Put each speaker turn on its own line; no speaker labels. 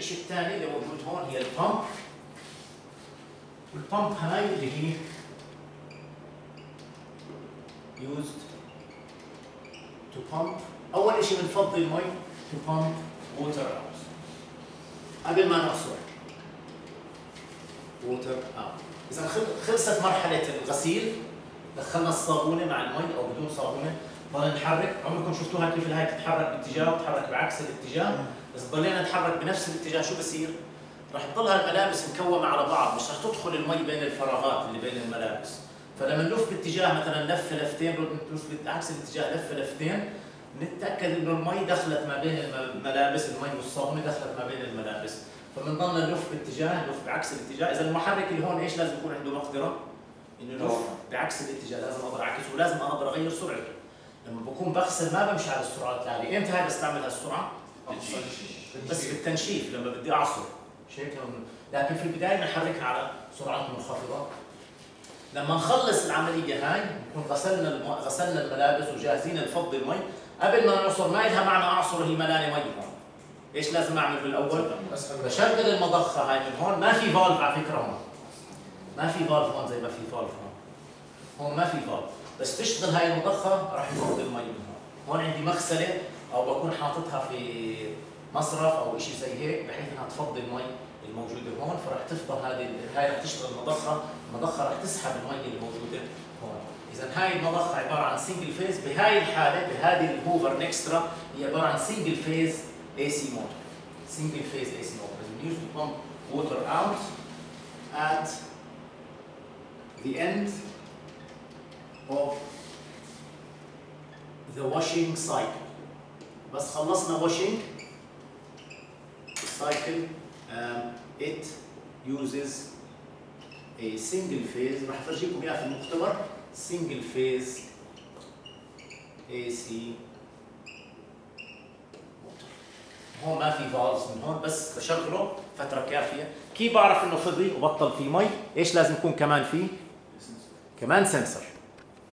الشيء الثاني اللي موجود هون هي ال pump وال pump هاي اللي هي used to pump. أول شيء بنفضي المي to pump water out. قبل ما نعصر water out. إذا خلصت مرحلة الغسيل دخلنا الصابونة مع المي أو بدون صابونة. ضلنا نحرك عمركم شفتوها كيف الهاي بتتحرك باتجاه وتتحرك بعكس الاتجاه؟ بس ضلينا نتحرك بنفس الاتجاه. شو بصير؟ رح تضل هالملابس مكومة على بعض مش رح تدخل المي بين الفراغات اللي بين الملابس. فلما نلف باتجاه مثلا لفه لفتين نلف بعكس الاتجاه لفه لفتين نتأكد إنه المي دخلت ما بين الملابس المي والصابونة دخلت ما بين الملابس. فبنضلنا نلف باتجاه نلف بعكس الاتجاه. إذا المحرك اللي هون إيش لازم يكون عنده مقدرة؟ إنه يلف بعكس الاتجاه. لازم أقدر اعكسه ولازم أقدر أغير سرعته. لما بكون بغسل ما بمشي على السرعات العاليه إمتى هاي بستعمل هالسرعة؟ بس بالتنشيف. لما بدي أعصر. شايف لكن في البداية بنحركها على سرعات منخفضة. لما نخلص العملية هاي نكون غسلنا غسلنا الملابس وجاهزين نفضي المي. قبل ما نعصر ما لها معنى أعصر الملانه مي هون. إيش لازم أعمل بالأول؟ بشغل المضخة هاي من هون. ما في valve على فكرة هون. ما في valve هون زي ما في valve هون. هون ما في valve بس تشتغل هاي المضخة راح يفضي المي من هون. هون عندي مغسلة أو بكون حاططها في مصرف أو شيء زي هيك بحيث إنها تفضي المي الموجودة هون فرح تفضل هذه هاي رح تشتغل مضخه المضخة رح تسحب المي الموجوده هون. إذا هاي المضخة عبارة عن single phase بهاي الحالة بهذه الهوفر نكسترا هي عبارة عن single phase AC motor single phase AC motor. Is used to pump water out at the of the washing cycle. بس خلصنا washing cycle um, it uses a single phase. راح أفرجيكم إياها في المختبر. Single phase AC هون ما في فالز من هون بس بشغله فترة كافية. كيف بعرف إنه فضي وبطل في مي؟ إيش لازم يكون كمان فيه كمان سنسر